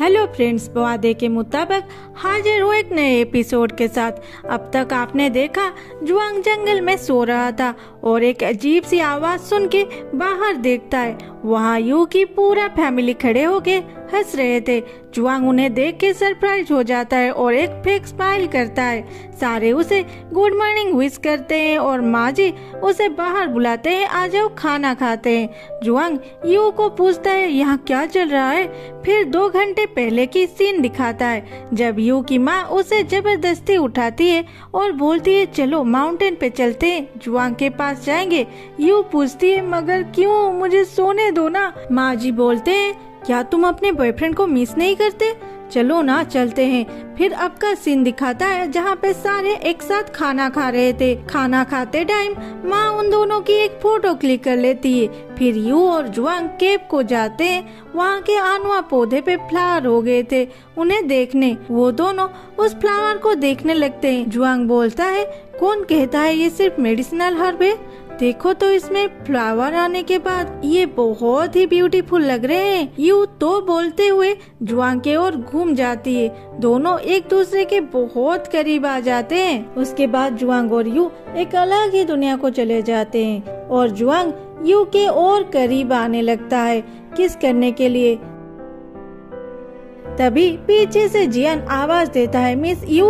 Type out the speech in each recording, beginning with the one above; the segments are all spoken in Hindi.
हेलो फ्रेंड्स वादे के मुताबिक हाजिर हूँ एक नए एपिसोड के साथ। अब तक आपने देखा, जुआंग जंगल में सो रहा था और एक अजीब सी आवाज़ सुन के बाहर देखता है। वहाँ यू की पूरा फैमिली खड़े होके हंस रहे थे। जुआंग उन्हें देख के सरप्राइज़ हो जाता है और एक फेक स्माइल करता है। सारे उसे गुड मॉर्निंग विश करते हैं और माँ जी उसे बाहर बुलाते हैं, आ जाओ खाना खाते हैं। जुआंग यू को पूछता है, यहाँ क्या चल रहा है? फिर दो घंटे पहले की सीन दिखाता है। जब यू की माँ उसे ज़बरदस्ती उठाती है और बोलती है, चलो माउंटेन पे चलते हैं। जुआंग के पास जाएँगे। यू पूछती है, मगर क्यों? मुझे सोने दो ना। माँ जी बोलते हैं क्या तुम अपने बॉयफ्रेंड को मिस नहीं करते? चलो ना, चलते हैं। फिर अब का सीन दिखाता है जहाँ पे सारे एक साथ खाना खा रहे थे। खाना खाते टाइम माँ उन दोनों की एक फ़ोटो क्लिक कर लेती है। फिर यू और जुआंग केप को जाते हैं। वहाँ के आनुआ पौधे पे फ्लावर हो गए थे उन्हें देखने। वो दोनों उस फ्लावर को देखने लगते हैं। जुआंग बोलता है, कौन कहता है ये सिर्फ़ मेडिसिनल हर्ब है? देखो तो इसमें फ्लावर आने के बाद ये बहुत ही ब्यूटीफुल लग रहे हैं। यू तो बोलते हुए जुआंग के ओर घूम जाती है। दोनों एक दूसरे के बहुत करीब आ जाते हैं। उसके बाद जुआंग और यू एक अलग ही दुनिया को चले जाते हैं और जुआंग यू के और करीब आने लगता है किस करने के लिए? तभी पीछे से जियन आवाज़ देता है, मिस यू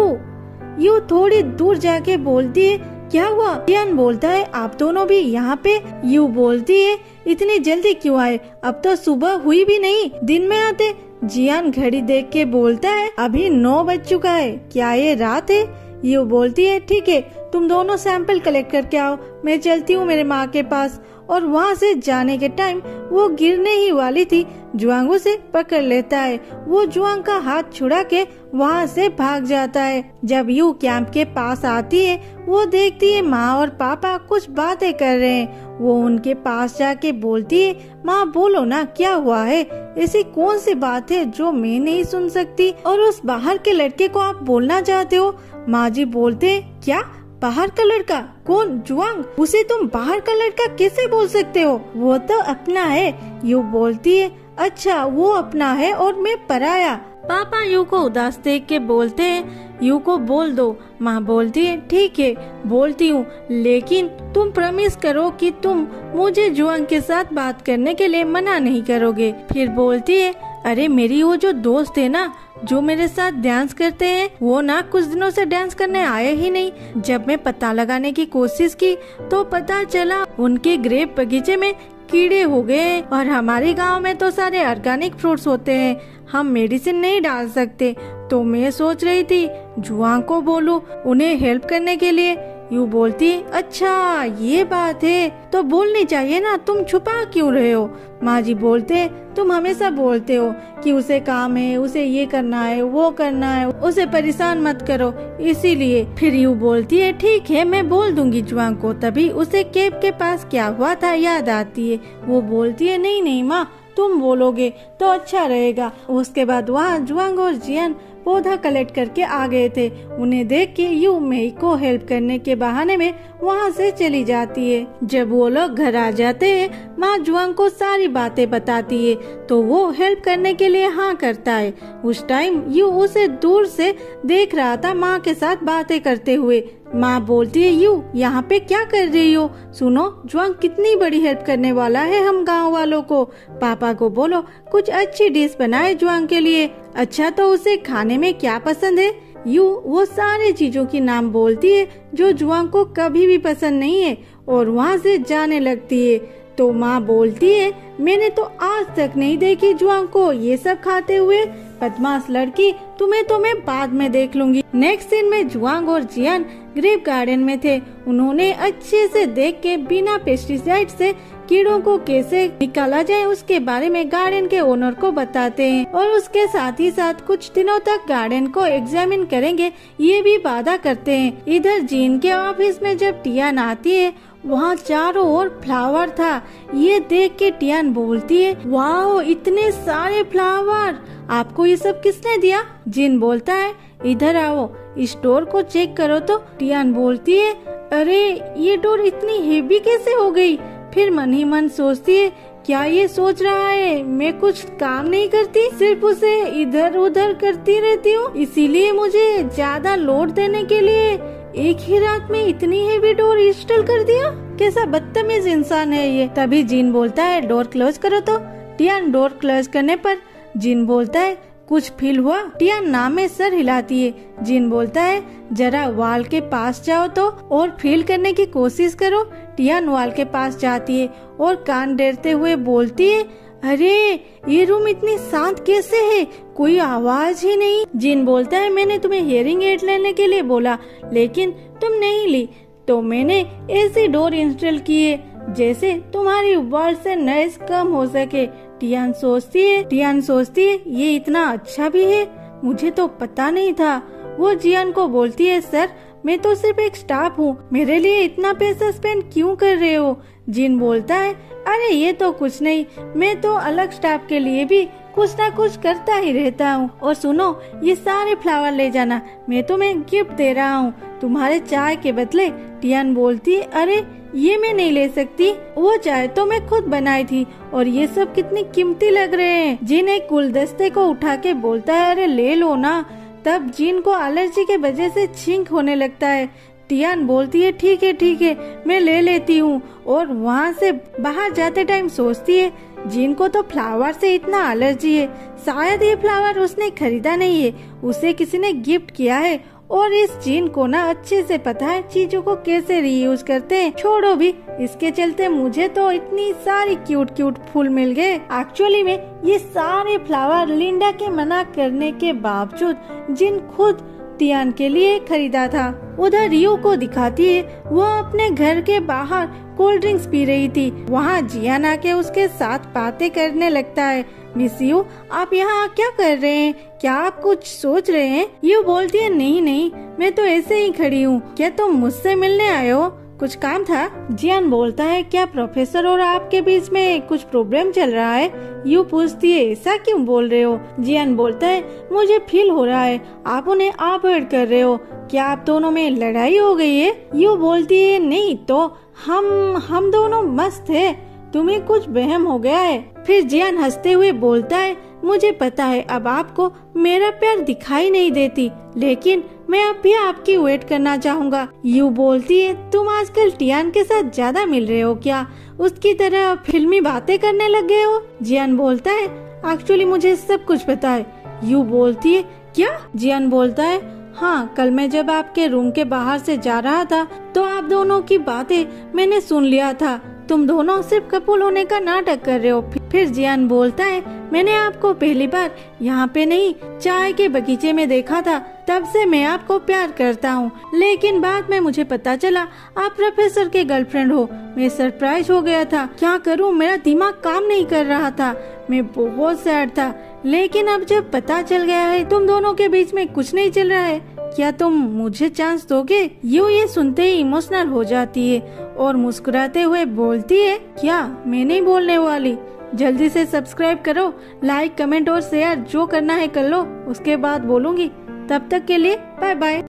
यू थोड़ी दूर जाके बोलती है क्या हुआ? जियान बोलता है, आप दोनों भी यहाँ पे यू बोलती है, इतनी जल्दी क्यों आए? अब तो सुबह हुई भी नहीं, दिन में आते। जियान घड़ी देख के बोलता है, अभी नौ बज चुका है, क्या ये रात है? यू बोलती है, ठीक है तुम दोनों सैंपल कलेक्ट करके आओ। मैं चलती हूँ मेरे माँ के पास। और वहाँ से जाने के टाइम वो गिरने ही वाली थी, जुआंग उसे पकड़ लेता है। वो जुआंग का हाथ छुड़ा के वहाँ से भाग जाता है। जब यू कैंप के पास आती है, वो देखती है माँ और पापा कुछ बातें कर रहे हैं। वो उनके पास जाके बोलती है, माँ, बोलो ना, क्या हुआ है? ऐसी कौन सी बात है जो मैं नहीं सुन सकती? और उस बाहर के लड़के को आप बोलना चाहते हो? माँ जी बोलते क्या? बाहर का लड़का? कौन? जुआंग? उसे तुम बाहर का लड़का कैसे बोल सकते हो? वो तो अपना है। यू बोलती है अच्छा वो अपना है और मैं पराया। पापा यू को उदास देख के बोलते हैं, यू को बोल दो। माँ बोलती है, ठीक है, बोलती हूँ। लेकिन तुम प्रमिस करो कि तुम मुझे जुआंग के साथ बात करने के लिए मना नहीं करोगे। फिर बोलती है अरे मेरी वो जो दोस्त है ना, जो मेरे साथ डांस करते हैं, वो ना कुछ दिनों से डांस करने आए ही नहीं। जब मैं पता लगाने की कोशिश की तो पता चला उनके ग्रेप बगीचे में कीड़े हो गए और हमारे गाँव में तो सारे ऑर्गेनिक फ्रूट्स होते हैं। हम मेडिसिन नहीं डाल सकते। तो मैं सोच रही थी जुआ को बोलूँ, उन्हें हेल्प करने के लिए। यू बोलती अच्छा ये बात है तो बोलनी चाहिए ना, तुम छुपा क्यों रहे हो? माँ जी बोलते, तुम हमेशा बोलते हो कि उसे काम है, उसे ये करना है, वो करना है, उसे परेशान मत करो, इसीलिए फिर यू बोलती है, ठीक है, मैं बोल दूँगी जुआंग को, तभी उसे केप के पास क्या हुआ था याद आती है। वो बोलती है, नहीं नहीं माँ, तुम बोलोगे तो अच्छा रहेगा। उसके बाद वहाँ जुआंग और जियन पौधा कलेक्ट करके आ गए थे। उन्हें देख के यू मई को हेल्प करने के बहाने में वहाँ से चली जाती है। जब वो लोग घर आ जाते हैं, माँ जुआंग को सारी बातें बताती है तो वो हेल्प करने के लिए हाँ करता है। उस टाइम यू उसे दूर से देख रहा था माँ के साथ बातें करते हुए। माँ बोलती है, यू, यहाँ पे क्या कर रही हो? सुनो, जुआंग कितनी बड़ी हेल्प करने वाला है हम गाँव वालों को। पापा को बोलो, कुछ अच्छी डिश बनाए जुआंग के लिए। अच्छा तो उसे खाने में क्या पसंद है? यू वो सारे चीज़ों की नाम बोलती है, जो जुआंग को कभी भी पसंद नहीं है और वहाँ से जाने लगती है। तो माँ बोलती है, मैंने तो आज तक नहीं देखी जुआंग को ये सब खाते हुए। बदमाश लड़की, तुम्हें तो मैं बाद में देख लूँगी। नेक्स्ट दिन में जुआंग और जियान ग्रेप गार्डन में थे। उन्होंने अच्छे से देख के बिना पेस्टिसाइड से कीड़ों को कैसे निकाला जाए, उसके बारे में गार्डन के ओनर को बताते हैं। और उसके साथ ही साथ कुछ दिनों तक गार्डन को एग्जामिन करेंगे, ये भी वादा करते हैं। इधर जीन के ऑफ़िस में जब टियान आती है वहाँ चारों ओर फ्लावर था। ये देख के टियान बोलती है वाह इतने सारे फ्लावर! आपको ये सब किसने दिया? जिन बोलता है, इधर आओ स्टोर को चेक करो तो। टियान बोलती है, अरे, ये डोर इतनी हेवी कैसे हो गई? फिर मन ही मन सोचती है, क्या ये सोच रहा है? मैं कुछ काम नहीं करती, सिर्फ़ उसे इधर उधर करती रहती हूँ। इसीलिए मुझे ज़्यादा लोड देने के लिए एक ही रात में इतनी हेवी डोर इंस्टॉल कर दिया? कैसा बदतमीज इंसान है ये। तभी जीन बोलता है डोर क्लोज करो तो। टियान डोर क्लोज करने पर जीन बोलता है, कुछ फील हुआ? टियान नाम सर हिलाती है। जीन बोलता है, जरा वाल के पास जाओ तो और फील करने की कोशिश करो। टियान वाल के पास जाती है और कान डेरते हुए बोलती है अरे, ये रूम इतनी शांत कैसे है? कोई आवाज़ ही नहीं। जिन बोलता है, मैंने तुम्हें हियरिंग एड लेने के लिए बोला, लेकिन तुम नहीं ली। तो मैंने ऐसी डोर इंस्टॉल किए, जैसे तुम्हारी वर्ड से नॉइस कम हो सके। टियान सोचती है, टियान सोचती है, ये इतना अच्छा भी है? मुझे तो पता नहीं था। वो जियान को बोलती है, सर, मैं तो सिर्फ़ एक स्टाफ हूँ। मेरे लिए इतना पैसा स्पेंड क्यों कर रहे हो? जिन बोलता है, अरे, ये तो कुछ नहीं, मैं तो अलग स्टाफ के लिए भी कुछ ना कुछ करता ही रहता हूँ। और सुनो, ये सारे फ्लावर ले जाना, मैं तुम्हें गिफ्ट दे रहा हूँ। तुम्हारे चाय के बदले टियान बोलती, अरे, ये मैं नहीं ले सकती, वो चाय तो मैं खुद बनाई थी। और ये सब कितनी कीमती लग रहे हैं। जिन एक गुलदस्ते को उठा के बोलता है, अरे, ले लो ना। तब जीन को एलर्जी के वजह से छींक होने लगता है। टियान बोलती है, ठीक है ठीक है, मैं ले लेती हूँ। और वहाँ से बाहर जाते टाइम सोचती है जिन को तो फ्लावर से इतना एलर्जी है, शायद ये फ्लावर उसने खरीदा नहीं है, उसे किसी ने गिफ्ट किया है और इस जीन को ना अच्छे से पता है चीज़ों को कैसे रीयूज करते हैं। छोड़ो भी, इसके चलते मुझे तो इतनी सारी क्यूट क्यूट फूल मिल गए। एक्चुअली में ये सारे फ्लावर लिंडा के मना करने के बावजूद जिन खुद तियान के लिए खरीदा था। उधर रियो को दिखाती है वो अपने घर के बाहर कोल्ड ड्रिंक्स पी रही थी। वहाँ जियान आके उसके साथ बातें करने लगता है। मिस यू आप यहाँ क्या कर रहे हैं? क्या आप कुछ सोच रहे हैं? यू बोलती है, नहीं नहीं, मैं तो ऐसे ही खड़ी हूँ। क्या तुम तो मुझसे मिलने आए हो? कुछ काम था? जियान बोलता है, क्या प्रोफेसर और आपके बीच में कुछ प्रॉब्लम चल रहा है? यू पूछती है, ऐसा क्यों बोल रहे हो? जियान बोलता है, मुझे फील हो रहा है, आप उन्हें अवॉइड कर रहे हो। क्या आप दोनों में लड़ाई हो गई है? यू बोलती है, नहीं तो हम हम दोनों मस्त है, तुम्हें कुछ बहम हो गया है। फिर जियान हँसते हुए बोलता है मुझे पता है अब आपको मेरा प्यार दिखाई नहीं देती, लेकिन मैं अब भी आपकी वेट करना चाहूँगा। यू बोलती है, तुम आजकल टियान के साथ ज़्यादा मिल रहे हो क्या? उसकी तरह फिल्मी बातें करने लग गए हो? जियान बोलता है एक्चुअली मुझे सब कुछ पता है। यू बोलती है, क्या? जियान बोलता है हाँ कल मैं जब आपके रूम के बाहर से जा रहा था तो आप दोनों की बातें मैंने सुन लिया था। तुम दोनों सिर्फ़ कपूल होने का नाटक कर रहे हो। फिर जियान बोलता है, मैंने आपको पहली बार यहाँ पे नहीं, चाय के बगीचे में देखा था, तब से मैं आपको प्यार करता हूँ। लेकिन बाद में मुझे पता चला, आप प्रोफेसर के गर्लफ्रेंड हो। मैं सरप्राइज़ हो गया था। क्या करूँ, मेरा दिमाग काम नहीं कर रहा था। मैं बहुत सैड था। लेकिन अब जब पता चल गया है, तुम दोनों के बीच में कुछ नहीं चल रहा है। क्या तुम मुझे चांस दोगे? यू ये सुनते ही इमोशनल हो जाती है और मुस्कुराते हुए बोलती है, क्या? मैं नहीं बोलने वाली। जल्दी से सब्सक्राइब करो लाइक कमेंट और शेयर जो करना है कर लो। उसके बाद बोलूँगी, तब तक के लिए बाय बाय